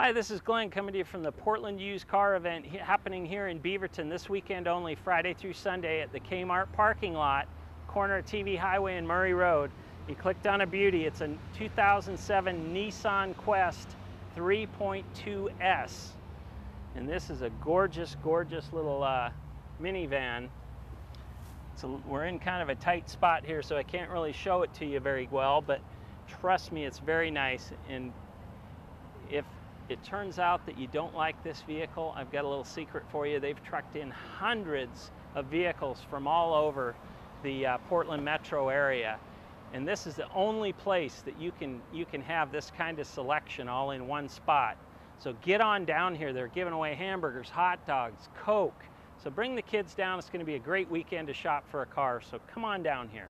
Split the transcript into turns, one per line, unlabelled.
Hi, this is Glenn coming to you from the Portland Used Car Event happening here in Beaverton this weekend only, Friday through Sunday at the Kmart parking lot, corner of TV Highway and Murray Road. You clicked on a beauty. It's a 2007 Nissan Quest 3.2S. And this is a gorgeous, gorgeous little uh, minivan. So we're in kind of a tight spot here, so I can't really show it to you very well, but trust me, it's very nice. And if it turns out that you don't like this vehicle, I've got a little secret for you. They've trucked in hundreds of vehicles from all over the uh, Portland metro area. And this is the only place that you can, you can have this kind of selection all in one spot. So get on down here. They're giving away hamburgers, hot dogs, Coke. So bring the kids down. It's going to be a great weekend to shop for a car. So come on down here.